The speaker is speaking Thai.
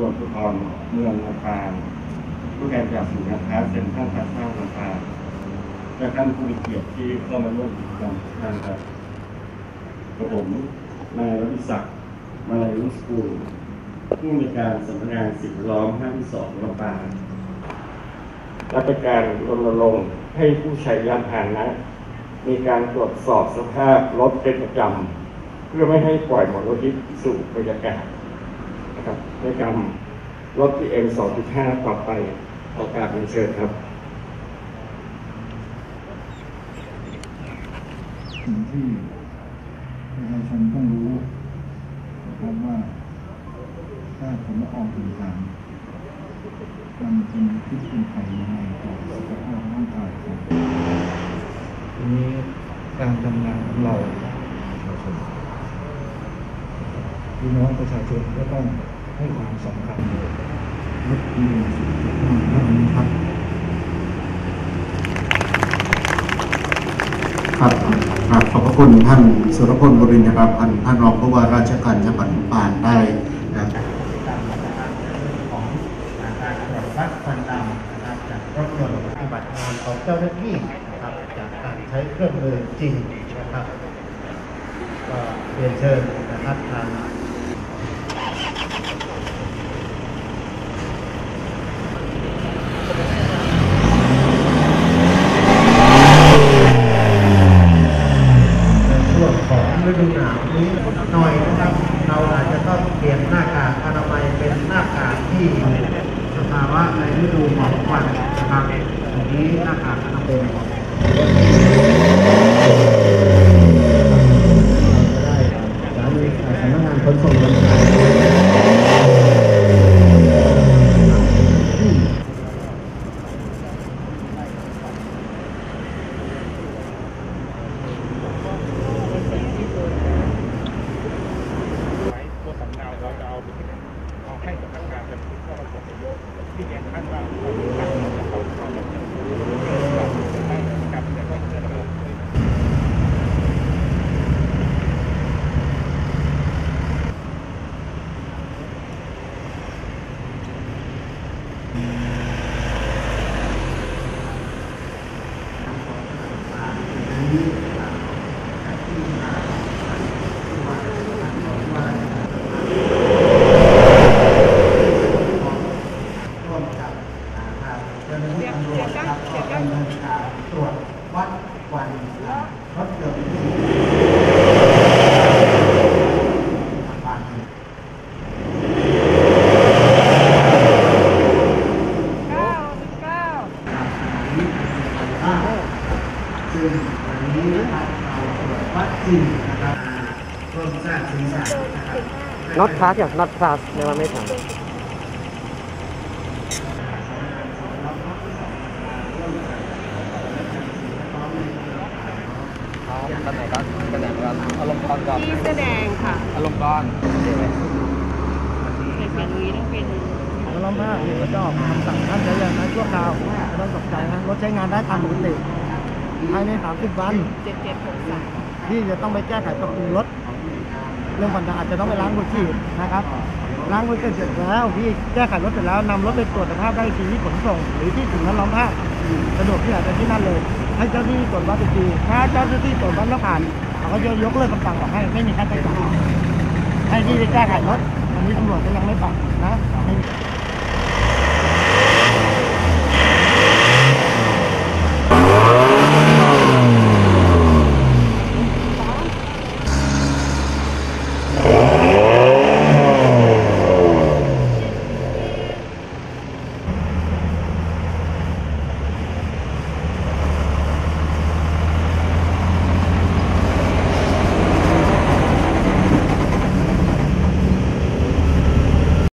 รวจภูธรเมืองลำปางผู้แทนจากศูนย์ค้าเซ็นทรัลพลาซ่าลำปางและท่านผู้มีเกียรติที่เข้ามาร่วมกิจกรรมทุกท่านครับกับผมนายรัติศักดิ์มาลายุสกูลผู้มีการสำนักงานสิ่งแวดล้อมภาคที่สองลำปางและเป็นการรณรงค์ให้ผู้ใช้ยานพาหนะ มีการตรวจสอบสภาพรถเป็นประจำเพื่อไม่ให้ปล่อยมลพิษสู่บรรยากาศ นะครับในการลด PM 2.5 ต่อไปขอการเป็นเชิญครับสิ่งที่ประชาชนต้องรู้นะครับว่าถ้าผมละอองต่างๆมันจะมีพิษเป็นภัยยังไงต่อสุขภาพร่างกายของทีนี้การทำงานของเรา พี่น้องประชาชนก็ต้องให้ความสำคัญลดพีเอ็มสิบห้าเท่านี้ครับครับครับขอบพระคุณท่านสุรพลบรินทรพันธ์ท่านรองผู้ว่าราชการจังหวัดลำปางได้นะครับการมาตรการในเรื่องของการตรวจวัดควันดำนะครับจากรถยนต์ปฏิบัติงานของเจ้าหน้าที่นะครับจากการใช้เครื่องมือจริงนะครับก็เรียนเชิญนะครับทาง ในช่วงของฤดูหนาวนี้ หน่อยนะครับ เราอาจจะต้องเปลี่ยนหน้ากากอนามัยเป็นหน้ากากที่สภาวะในฤดูหมอกควันนะครับอันนี้หน้ากากอนามัยจะได้สามีสำนักงานขนส่งมวลชน ไว้ตัวสำเนาเราจะเอาไปที่เอาให้กับพนักงานเป็นผู้รับผลประโยชน์ ที่เรียนท่านว่าเรามีการเราจะเอาเข้ามากับแต่ก็จะระบุ ร่วมกับทางเจ้าหน้าที่ตำ รวจนะครับก็ดำเนินการตรวจวัดควันรถยนต์ที่ทางบ้านเก้าเก้าซึ่งวันนี้นะครับเราตรวจวัดจริงนะครับร่วมสร้างสีสันนะครับน็อตคลาสอย่างน็อตคลาสในวันไม่ถามตอนไหนก็แสดงกันอารมณ์ก่อนก่อนที่แสดงค่ะอารมณ์ก่อนในครั้งนี้ต้องเป็นของล้อมห้าที่ก็จะออกคำสั่งท่านใช้ยาใช้ชั่วคราวไม่ต้องตกใจนะรถใช้งานได้ตามปกติภายใน30วันเจ็ดเจ็ดหกสามที่จะต้องไปแก้ไขปรับปรุงรถเรื่องปัญหาอาจจะต้องไปล้างมือฉีดนะครับ ล้างมือเสร็จแล้วพี่แก้ไขรถเสร็จแล้วนำรถไปตรวจสภาพได้อีกทีที่ขนส่ง หรือที่ถึงนั้นร้องผ้าสะดวกที่ไหนไปที่นั่นเลย ให้เจ้าหน้าที่ตรวจวัดอีกทีถ้าเจ้าหน้าที่ตรวจวัดแล้วผ่านเขาก็จะยกเลิกคำสั่งออกให้ไม่มีค่าใช้จ่ายให้ที่ไปแก้ไขรถอันนี้ตำรวจก็ยังไม่ปรับนะ